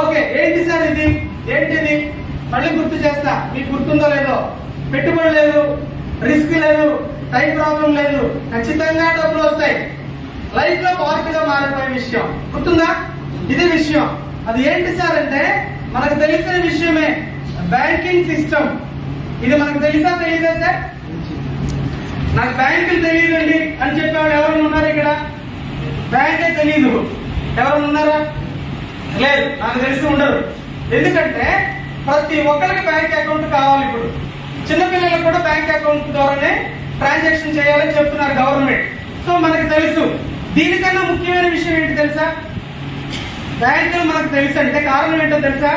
Okay ఏంటి sir ఇది? ఏంటిది? మళ్ళీ గుర్తు చేస్తా. మీకు గుర్తుందో లేదో? పెట్టుబడి లేదు రిస్క్ లేదు టైం ప్రాబ్లం లేదు. ఖచ్చితంగా డబ్బులు వస్తాయి. లైఫ్లో పాజిటివ్గా మారిపోయే విషయం. గుర్తుందా? ఇది విషయం. అది ఏంటి సార్ అంటే మనకు తెలిసిన విషయమే. బ్యాంకింగ్ సిస్టమ్ ఇది మనకు తెలుసా తెలియదా సార్? నాకు బ్యాంకులు తెలియదండి అని చెప్పేవాడు ఎవరైనా ఉన్నారు ఇక్కడ? బ్యాంకే తెలియదు ఎవరైనా ఉన్నారా? లేదు నాకు తెలిసి ఉండరు ఎందుకంటే ప్రతి ఒక్కరికి బ్యాంక్ అకౌంట్ కావాలి ఇప్పుడు. చిన్నపిల్లలకు కూడా బ్యాంక్ అకౌంట్ ద్వారానే ట్రాన్సాక్షన్ చేయాలని చెప్తున్నారు గవర్నమెంట్. సో మనకు తెలుసు. దీనికన్నా ముఖ్యమైన విషయం ఏంటి తెలుసా? బ్యాంకులు మనకు తెలుసు అంటే కారణం ఏంటో తెలుసా?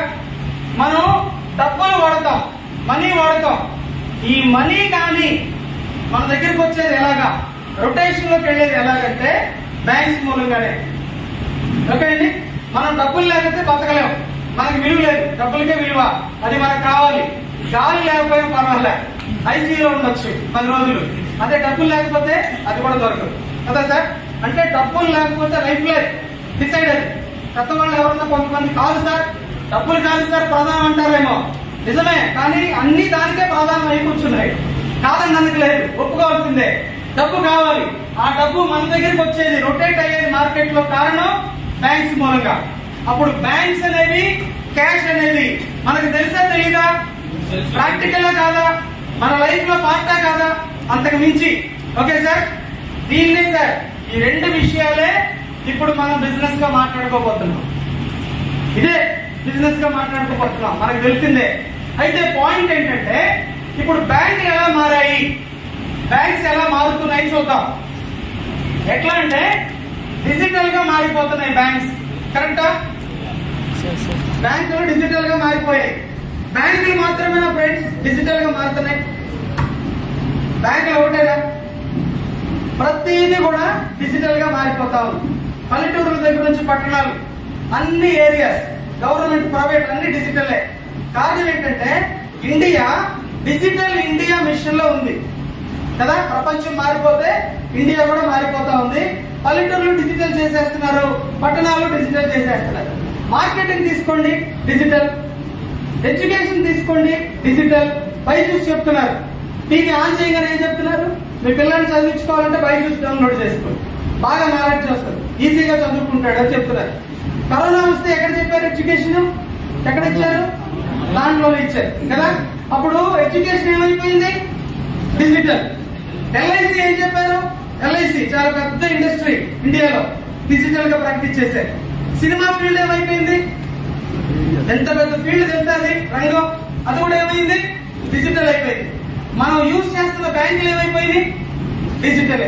మనం డబ్బులు వాడతాం మనీ వాడతాం. ఈ మనీ కానీ మన దగ్గరకు వచ్చేది ఎలాగా? రొటేషన్లోకి వెళ్ళేది ఎలాగంటే బ్యాంక్స్ మూలంగానే. ఓకే అండి మనం డబ్బులు లేకపోతే బతకలేము మనకి విలువ లేదు. డబ్బులకే విలువ. అది మనకు కావాలి. గాలి లేకపోయినా పర్వాలే. ఐసీయూలో ఉండొచ్చు పది రోజులు. అదే డబ్బులు లేకపోతే అది కూడా దొరకదు. కదా సార్? అంటే డబ్బులు లేకపోతే లైఫ్ లేదు. డిసైడ్ అది. కొత్త వాళ్ళు ఎవరన్నా కొంతమంది కాదు సార్. డబ్బులు కాదు సార్ ప్రధానం అంటారేమో. నిజమే. కానీ అన్ని దానికే ప్రాధాన్యం అయి కూర్చున్నాయి. కాదని అందుకు లేదు. ఒప్పుకోవాల్సిందే. డబ్బు కావాలి. ఆ డబ్బు మన దగ్గరికి వచ్చేది రొటేట్ అయ్యేది మార్కెట్లో కారణం బ్యాంక్స్ మూలంగా. అప్పుడు బ్యాంక్స్ అనేవి క్యాష్ అనేది. మనకు తెలుసా తెలీదా? ప్రాక్టికల్ కాదా? మన లైఫ్లో పార్టా కాదా? అంతకు మించి. ఓకే సార్ దీన్నే సార్ ఈ రెండు విషయాలే ఇప్పుడు మనం బిజినెస్గా మాట్లాడుకోబోతున్నాం. ఇదే బిజినెస్గా మాట్లాడుకోబోతున్నాం. మనకు తెలిసిందే. అయితే పాయింట్ ఏంటంటే ఇప్పుడు బ్యాంకులు ఎలా మారాయి? బ్యాంక్స్ ఎలా మారుతున్నాయి చూద్దాం. ఎట్లా అంటే డిజిటల్గా మారిపోతున్నాయి బ్యాంక్స్. కరెక్టా? బ్యాంకులు డిజిటల్గా మారిపోయాయి. బ్యాంకులు మాత్రమే నా ఫ్రెండ్స్? డిజిటల్గా మారుతున్నాయి. బ్యాంకులు ఒకటేనా ప్రతిదీ కూడా డిజిటల్గా మారిపోతా ఉంది. పల్లెటూరుల దగ్గర నుంచి పట్టణాలు అన్ని ఏరియాస్ గవర్నమెంట్ ప్రైవేట్ అన్ని డిజిటలే. కారణం ఏంటంటే ఇండియా డిజిటల్ ఇండియా మిషన్లో ఉంది. కదా? ప్రపంచం మారిపోతే ఇండియా కూడా మారిపోతా ఉంది. పల్లెటూర్లు డిజిటల్ చేసేస్తున్నారు. పట్టణాలు డిజిటల్ చేసేస్తున్నారు. మార్కెటింగ్ తీసుకోండి డిజిటల్. ఎడ్యుకేషన్ తీసుకోండి డిజిటల్. బైజూస్ చెప్తున్నారు. టీవీ ఆన్ చేయగానే ఏం చెప్తున్నారు? మీ పిల్లల్ని చదివించుకోవాలంటే బైజూస్ డౌన్లోడ్ చేసుకోండి. బాగా నాలెడ్జ్ వస్తుంది. ఈజీగా చదువుకుంటాడు అని చెప్తున్నారు. కరోనా వస్తే ఎక్కడ చెప్పారు ఎడ్యుకేషన్? ఎక్కడ ఇచ్చారు? దాంట్లో ఇచ్చారు. కదా? అప్పుడు ఎడ్యుకేషన్ ఏమైపోయింది? డిజిటల్. ఎల్ఐసి ఏం చెప్పారు? ఎల్ఐసి చాలా పెద్ద ఇండస్ట్రీ ఇండియాలో డిజిటల్గా ప్రాక్టీస్ చేశారు సినిమా ఫీల్డ్ ఏమైపోయింది? ఎంత పెద్ద ఫీల్డ్ తెలుసా అది? రంగం. అది కూడా ఏమైంది? డిజిటల్ అయిపోయింది. మనం యూజ్ చేస్తున్న బ్యాంకులు ఏమైపోయింది డిజిటల్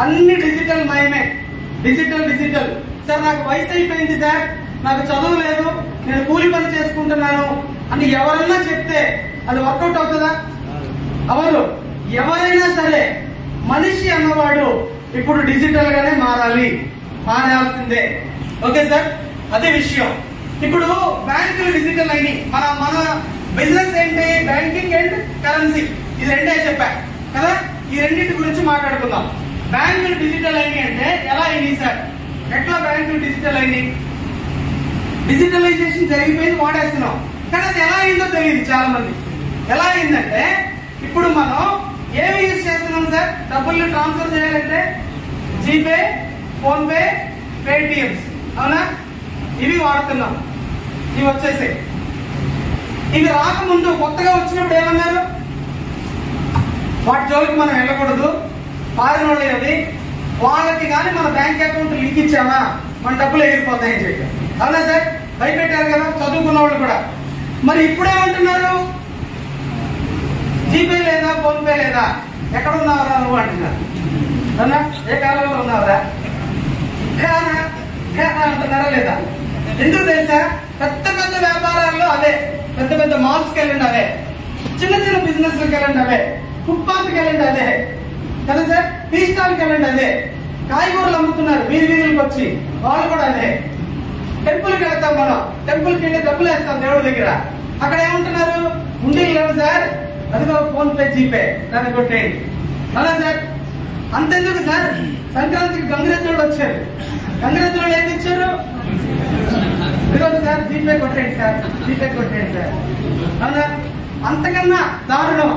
అన్ని డిజిటల్ మయమే డిజిటల్ డిజిటల్ సార్ నాకు వయసు అయిపోయింది సార్. నాకు చదువు లేదు. నేను కూలి పని చేసుకుంటున్నాను. అని ఎవరన్నా చెప్తే అది వర్కౌట్ అవుతుందా? అవరు ఎవరైనా సరే మనిషి అన్నవాడు ఇప్పుడు డిజిటల్ గానే మారాలి. మారాల్సిందే. Okay sir? అదే విషయం. ఇప్పుడు బ్యాంకులు డిజిటల్ అయినాయి. మన మన బిజినెస్ ఏంటి? బ్యాంకింగ్ అండ్ కరెన్సీ ఇది రెండే చెప్పా. కదా? ఈ రెండింటి గురించి మాట్లాడుకుందాం. బ్యాంకులు డిజిటల్ అయినాయి అంటే ఎలా అయినాయి సార్? ఎట్లా బ్యాంకులు డిజిటల్ అయినాయి? డిజిటలైజేషన్ జరిగిపోయింది వాడేస్తున్నాం. కానీ అది ఎలా అయిందో తెలియదు చాలా మంది ఎలా అయిందంటే ఇప్పుడు మనం ఏమి యూజ్ చేస్తున్నాం సార్? డబ్బుల్ని ట్రాన్స్ఫర్ చేయాలంటే జీపే ఫోన్ పే పేటిఎంస్ అవునా? ఇవి వాడుతున్నాం. ఇవి వచ్చేసి ఇవి రాకముందు కొత్తగా వచ్చినప్పుడు ఏమన్నారు? వాటి జోలికి మనం వెళ్ళకూడదు. మారిన వాళ్ళు అది. వాళ్ళకి కానీ మన బ్యాంక్ అకౌంట్ లింక్ ఇచ్చామా? మన డబ్బులు ఎగిరిపోతాయని చెప్పి. అవునా సార్? భయపెట్టారు కదా? చదువుకున్న వాళ్ళు కూడా. మరి ఇప్పుడేమంటున్నారు? జీపే లేదా ఫోన్ పే లేదా? ఎక్కడ ఉన్నావరా నువ్వు అంటున్నారు అవునా ఏ కాలంలో ఉన్నావరా? కానా కానా అంటున్నారా లేదా? ఎందుకు తెలుసా? పెద్ద పెద్ద వ్యాపారాల్లో అదే పెద్ద పెద్ద మాల్స్కి వెళ్ళండి అవే చిన్న చిన్న బిజినెస్ వెళ్ళండి అవే ఫుట్పాత్కి వెళ్ళండి అదే కదా సార్ టీ స్టాల్కి వెళ్ళండి అదే కాయగూరలు అమ్ముతున్నారు వీధి వీధులకు వచ్చి వాళ్ళు కూడా అదే టెంపుల్కి వెళ్తాం మనం టెంపుల్కి వెళ్ళి డబ్బులు వేస్తాం దేవుడి దగ్గర. అక్కడ ఏమంటున్నారు? ఉండి లేవు సార్. అదిగో ఫోన్ పే జీపే. దాన్ని కొట్టేయండి. అలా సార్. అంతెందుకు సార్? సంక్రాంతికి గంగిరెద్దులు వచ్చారు. గంగిరెద్దులు ఏమి ఇచ్చారు? ఇదిగోండి సార్ జీపే కొట్టేయండి సార్. జీపే కొట్టేయండి సార్. అవునా అంతకన్నా దారుణం.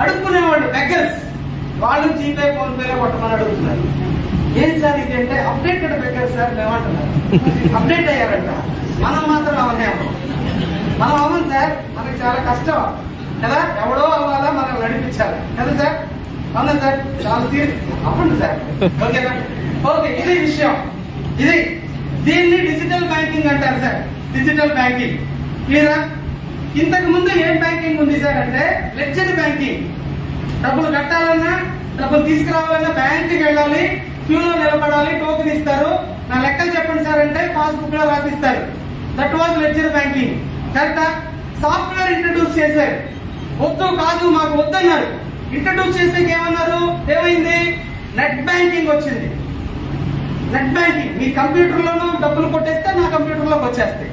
అడుక్కునేవాళ్ళు బెగ్గర్స్. వాళ్ళు జీపే ఫోన్ పేలో కొట్టమని అడుగుతున్నారు. ఏం సార్ ఇది అంటే అప్డేటెడ్ బెగ్గర్స్ సార్? మేమంటున్నారు అప్డేట్ అయ్యారంట. మనం మాత్రం అవనేమో మనం అవ్వం సార్. మనకి చాలా కష్టం. కదా? ఎవడో అవ్వాలా? మనం నడిపించాలి. కదా సార్? అవునా సార్? చాలా సీరియస్. అవ్వండి సార్. ఓకేనా? ఓకే ఇది విషయం. ఇది దీన్ని డిజిటల్ బ్యాంకింగ్ అంటారు సార్. డిజిటల్ బ్యాంకింగ్ క్లియరా ఇంతకు ముందు ఏం బ్యాంకింగ్ ఉంది సార్ అంటే లెక్చర్ బ్యాంకింగ్ డబ్బులు కట్టాలన్నా డబ్బులు తీసుకురావాలన్నా బ్యాంక్కి వెళ్ళాలి క్యూలో నిలబడాలి టోకెన్ ఇస్తారు. నా లెక్కలు చెప్పండి సార్ అంటే పాస్బుక్లో రాసిస్తారు. దట్ వాజ్ లెక్చర్ బ్యాంకింగ్ కరెక్టా సాఫ్ట్వేర్ ఇంట్రడ్యూస్ చేశారు. వద్దు కాదు మాకు వద్దన్నారు. ఇంట్రడ్యూస్ చేసాక ఏమన్నారు? ఏమైంది? నెట్ బ్యాంకింగ్ వచ్చింది. నెట్ బ్యాంకింగ్ మీ కంప్యూటర్ లోనూ డబ్బులు కొట్టేస్తే నా కంప్యూటర్లోకి వచ్చేస్తాయి.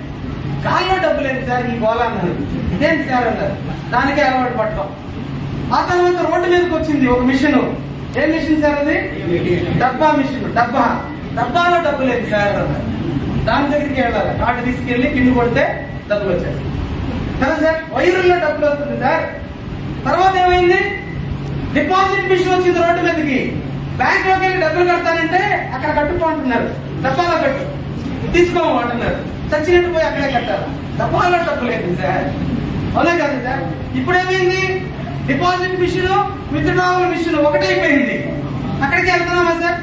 గాల్లో డబ్బులు ఏంటి సార్? ఈ గోళ అన్నారు. ఇదేంటి సార్ అన్నారు. దానికే అలవాటు పట్టడం ఆ తర్వాత రోడ్డు మీదకి వచ్చింది ఒక మిషన్. ఏ మిషన్ సార్ అది? డబ్బా మిషన్. డబ్బా. డబ్బాలో డబ్బులు ఏంటి సార్? అన్నారు దాని దగ్గరికి వెళ్ళాలి. కార్డు తీసుకెళ్ళి కింద కొడితే డబ్బులు వచ్చేస్తాయి. కదా సార్ వైరుల్లో డబ్బులు వస్తుంది సార్. తర్వాత ఏమైంది? డిపాజిట్ మిషన్ వచ్చింది రోడ్డు మీదకి. బ్యాంక్లోకి వెళ్ళి డబ్బులు కడతానంటే అక్కడ కట్టుకుంటున్నారు డబ్బాలో కట్టు. తీసుకోమంటున్నారు చచ్చినట్టు పోయి అక్కడే కట్టాలి? డబ్బాలో డబ్బులు లేదు సార్? అవునా కాదు సార్? ఇప్పుడేమైంది? డిపాజిట్ మిషన్ విత్డ్రావల్ మిషన్ ఒకటే అయిపోయింది. అక్కడికి వెళ్తున్నామా సార్?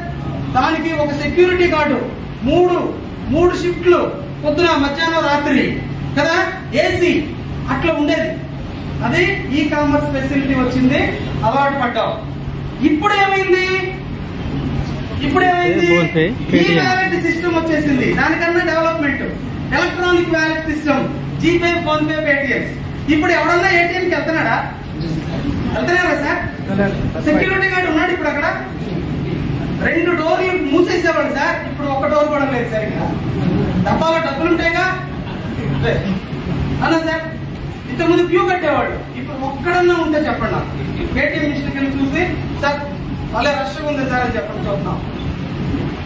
దానికి ఒక సెక్యూరిటీ గార్డు మూడు మూడు షిఫ్ట్లు పొద్దున మధ్యాహ్నం రాత్రి. కదా? ఏసీ. అట్లా ఉండేది. అది ఈ కామర్స్ ఫెసిలిటీ వచ్చింది అలవాటు పడ్డాం. ఇప్పుడు ఏమైంది? ఇప్పుడు ఏమైంది? ఈ. వ్యాలెట్ సిస్టమ్ వచ్చేసింది. దానికన్నా development electronic wallet system. GPay PhonePe Paytm ఇప్పుడు ఎవడన్నా ఏటీఎం కి వెళ్తున్నాడా? వెళ్తున్నారా సార్? సెక్యూరిటీ గార్డ్ ఉన్నాడు ఇప్పుడు అక్కడ. రెండు డోర్లు మూసేసేవాడు సార్. ఇప్పుడు ఒక్క డోర్ కూడా లేదు సార్ ఇక్కడ డబ్బాలో డబ్బులు ఉంటాయిగా. అన్నా సార్ ఇంతకుముందు క్యూ కట్టేవాడు ఇప్పుడు ఒక్కడన్నా ఉంటే చెప్పండి నాకు. ఏటీఎం మిషన్ కింద చూసి సార్ అలా రష్గా ఉంది సార్ అని చెప్పండి చూద్దాం.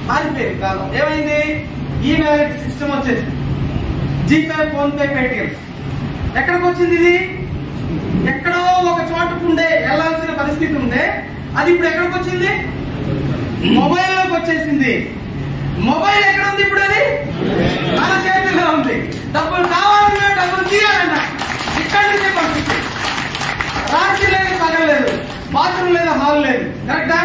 మారిపోయింది కాలం. ఏమైంది? ఈ వ్యాలెట్ సిస్టమ్ వచ్చేసి జీపే ఫోన్ పే పేటిఎం. ఎక్కడికి వచ్చింది ఇది? ఎక్కడో ఒక చోటకు ఉండే వెళ్ళాల్సిన పరిస్థితి ఉండే. అది ఇప్పుడు ఎక్కడికి వచ్చింది? మొబైల్లోకి వచ్చేసింది. మొబైల్ ఎక్కడ ఉంది ఇప్పుడు అది? మన చేతిలో ఉంది. డబ్బులు కావాలన్నా డబ్బులు తీయాలన్నా. ఇక్కడి నుంచే పంపిస్తుంది రాత్రి లేదు పగలు లేదు బాత్రూమ్ లేదు హాల్ లేదు. కరెక్టా?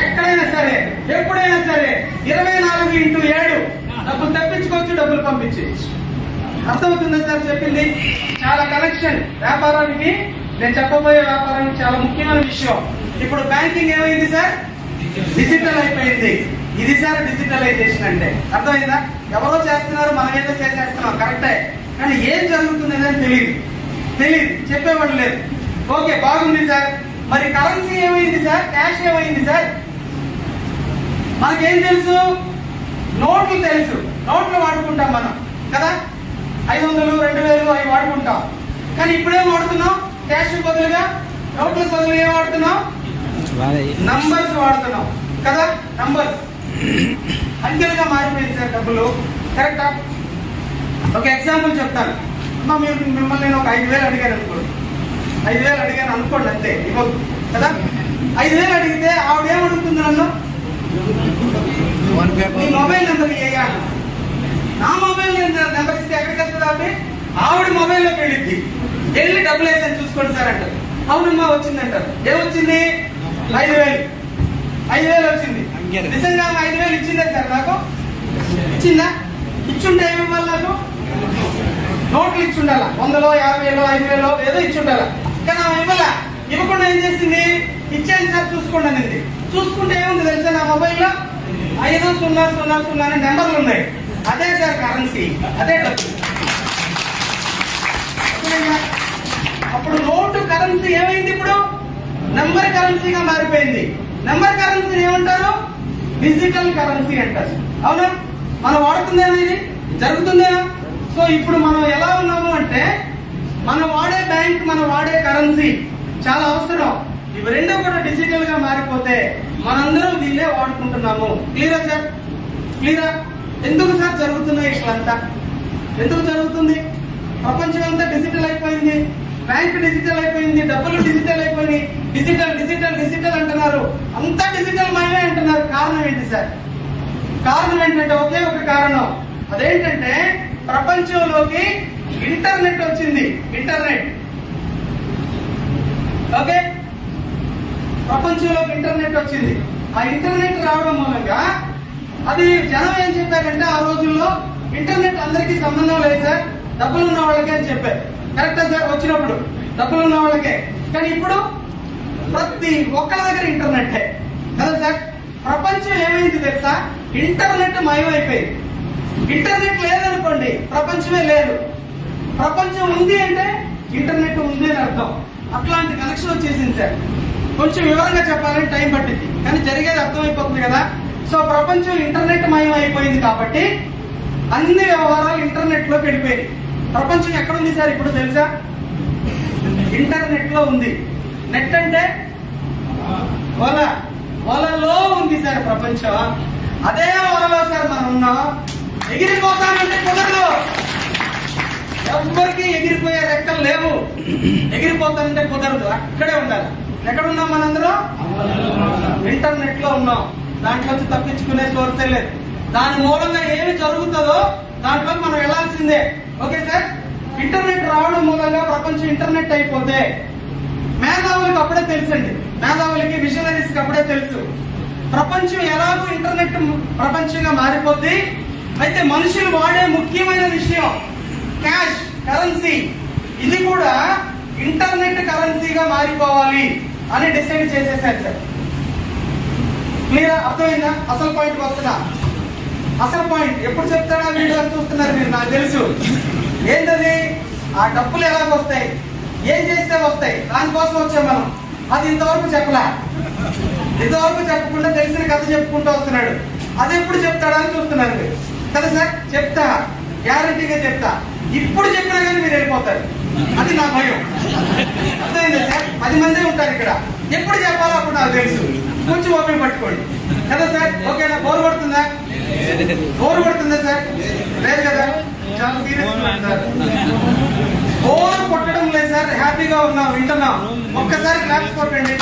ఎక్కడైనా సరే ఎప్పుడైనా సరే ఇరవై నాలుగు ఇంటూ ఏడు. డబ్బులు తప్పించుకోవచ్చు డబ్బులు పంపించేయచ్చు. అర్థమవుతుందా సార్ చెప్పింది? చాలా కనెక్షన్ వ్యాపారానికి నేను చెప్పబోయే వ్యాపారానికి చాలా ముఖ్యమైన విషయం. ఇప్పుడు బ్యాంకింగ్ ఏమైంది సార్? డిజిటల్ అయిపోయింది. ఇది సార్ డిజిటలైజేషన్ అంటే. అర్థమైందా? ఎవరో చేస్తున్నారు మనం ఏదో చేసేస్తున్నాం. కరెక్టే. కానీ ఏం జరుగుతుంది అని తెలియదు. తెలియదు చెప్పేవాడు లేదు. ఓకే బాగుంది సార్. మరి కరెన్సీ ఏమైంది సార్? క్యాష్ ఏమైంది సార్? మనకేం తెలుసు? నోట్లు తెలుసు. నోట్లు వాడుకుంటాం మనం కదా? ఐదు వందలు రెండు వేలు అవి వాడుకుంటాం. కానీ ఇప్పుడేం వాడుతున్నాం? క్యాష్ బదులుగా నోట్ల బదులు ఏం వాడుతున్నాం? నంబర్స్ వాడుతున్నాం కదా? నంబర్స్. అంకెలుగా మారిపోయింది సార్ డబ్బులు. కరెక్టా? ఒక ఎగ్జాంపుల్ చెప్తాను. అమ్మా మీరు మిమ్మల్ని నేను ఒక ఐదు వేలు అడిగాను అనుకోండి. ఐదు వేలు అడిగాను అనుకోండి అంతే ఇవ్వద్దు కదా? ఐదు వేలు అడిగితే ఆవిడ ఏం అడుగుతుంది నన్ను మీ మొబైల్ నెంబర్ ఇయ్యా నా మొబైల్ నెంబర్ ఇస్తే ఎక్కడికి వస్తుంది ఆవిడ? ఆవిడ మొబైల్లోకి వెళ్ళిద్ది. వెళ్ళి డబ్బులు వేసాను చూసుకోండి సార్ అంటారు. అవునమ్మా వచ్చింది అంటారు. ఏమొచ్చింది ఐదు వేలు. ఐదు వేలు వచ్చింది. నిజంగా ఐదు వేలు ఇచ్చిందే సార్ నాకు? ఇచ్చిందా? ఇచ్చుంటే ఏమి నాకు? నోట్లు ఇచ్చి ఉండాల వందలో యాభై వేలో ఐదు వేలో ఏదో ఇచ్చుండాల. కానీ ఆమె ఇవ్వాల. ఇవ్వకుండా ఏం చేసింది? ఇచ్చేది సార్ చూసుకోండి అనేది. చూసుకుంటే ఏముంది తెలుసా నా మొబైల్లో? ఐదు సున్నా సున్నా సున్నా అనే నెంబర్లు ఉన్నాయి. అదే సార్ కరెన్సీ. అదే డబ్బు. అప్పుడు నోటు కరెన్సీ ఏమైంది ఇప్పుడు? నెంబర్ కరెన్సీగా మారిపోయింది. నెంబర్ కరెన్సీ ఏమంటారు? డిజిటల్ కరెన్సీ అంటారు. అవునా? మనం వాడుతుందేనా ఇది? జరుగుతుందేనా? సో ఇప్పుడు మనం ఎలా ఉన్నాము అంటే మనం వాడే బ్యాంక్ మనం వాడే కరెన్సీ చాలా అవసరం. ఇవి రెండు కూడా డిజిటల్గా మారిపోతే మనందరం దీన్నే వాడుకుంటున్నాము. క్లియరా సార్? క్లియరా ఎందుకు సార్ జరుగుతున్నాయి ఇట్లంతా? ఎందుకు జరుగుతుంది? ప్రపంచం అంతా డిజిటల్ అయిపోయింది. బ్యాంక్ డిజిటల్ అయిపోయింది డబ్బులు డిజిటల్ అయిపోయింది డిజిటల్ డిజిటల్ డిజిటల్ అంటున్నారు. అంతా డిజిటల్ మయమే అంటున్నారు. కారణం ఏంటి సార్? కారణం ఏంటంటే ఒకే ఒక కారణం. అదేంటంటే ప్రపంచంలోకి ఇంటర్నెట్ వచ్చింది. ఇంటర్నెట్. ఓకే? ప్రపంచంలోకి ఇంటర్నెట్ వచ్చింది. ఆ ఇంటర్నెట్ రావడం మూలంగా అది జనం ఏం చెప్పారంటే ఆ రోజుల్లో ఇంటర్నెట్ అందరికీ సంబంధం లేదు సార్. డబ్బులు ఉన్న వాళ్ళకే అని చెప్పారు కరెక్టా సార్? వచ్చినప్పుడు. డబ్బులు ఉన్న వాళ్ళకే. కానీ ఇప్పుడు ప్రతి ఒక్కరి దగ్గర ఇంటర్నెట్ కదా సార్? ప్రపంచం ఏమైంది తెలుసా? ఇంటర్నెట్ మయమైపోయింది. ఇంటర్నెట్ లేదనుకోండి ప్రపంచమే లేదు. ప్రపంచం ఉంది అంటే ఇంటర్నెట్ ఉంది అని అర్థం. అట్లాంటి కనెక్షన్ వచ్చేసింది సార్. కొంచెం వివరంగా చెప్పాలంటే టైం పట్టింది కానీ జరిగేది అర్థమైపోతుంది కదా. సో ప్రపంచం ఇంటర్నెట్ మయం అయిపోయింది కాబట్టి అన్ని వ్యవహారాలు ఇంటర్నెట్లో వెళ్ళిపోయాయి ప్రపంచం ఎక్కడుంది సార్ ఇప్పుడు తెలుసా? ఇంటర్నెట్లో ఉంది. నెట్ అంటే వల వలలో ఉంది సార్ ప్రపంచం. అదే వలలో సార్ మనం ఉన్నాం. ఎగిరిపోతామంటే కుదరదు. ఎవ్వరికి ఎగిరిపోయే రెక్కలు లేవు. ఎగిరిపోతానంటే కుదరదు. అక్కడే ఉండాలి. ఎక్కడ ఉన్నాం మనందరం? ఇంటర్నెట్లో ఉన్నాం దాంట్లోంచి తప్పించుకునే సోర్సే లేదు. దాని మూలంగా ఏమి జరుగుతుందో దాంట్లో మనం వెళ్ళాల్సిందే ఓకే సార్? ఇంటర్నెట్ రావడం మూలంగా ప్రపంచం ఇంటర్నెట్ అయిపోతే మేధావులకు అప్పుడే తెలుసండి. మేధావులకి విజనరీస్ అప్పుడే తెలుసు. ప్రపంచం ఎలాగో ఇంటర్నెట్ ప్రపంచంగా మారిపోద్ది? అయితే మనుషులు వాడే ముఖ్యమైన విషయం క్యాష్ కరెన్సీ ఇది కూడా ఇంటర్నెట్ కరెన్సీగా మారిపోవాలి అని డిసైడ్ చేసేసారు సార్. క్లియర్? అర్థమైందా? అసలు పాయింట్ వస్తున్నా అసలు పాయింట్ ఎప్పుడు చెప్తాడా? వీడియో అని చూస్తున్నారు మీరు నాకు తెలుసు. ఏంటది? ఆ డబ్బులు ఎలాగ వస్తాయి? ఏం చేస్తే వస్తాయి? దానికోసం వచ్చాం మనం. అది ఇంతవరకు చెప్పలే? ఇంతవరకు చెప్పకుండా తెలిసిన కథ చెప్పుకుంటూ వస్తున్నాడు. అది ఎప్పుడు చెప్తాడా అని చూస్తున్నారు మీరు. తెలుసా సార్ చెప్తా. గ్యారంటీగా చెప్తా. ఇప్పుడు చెప్పినా కానీ మీరు వెళ్ళిపోతారు. అది నా భయం. అర్థమైందా సార్? పది మంది ఉంటారు ఇక్కడ. ఎప్పుడు చెప్పాలో అప్పుడు నాకు తెలుసు. కొంచెం ఓపెన్ పట్టుకోండి. కదా సార్? ఓకేనా? బోర్ పడుతుందా బోర్ పడుతుందా సార్? లేదు కదా? చాలా సీరియస్ సార్. బోర్ కొట్టడం లేదు సార్. హ్యాపీగా ఉన్నాం వింటున్నాం. ఒక్కసారి క్లాప్స్ కొట్టండి.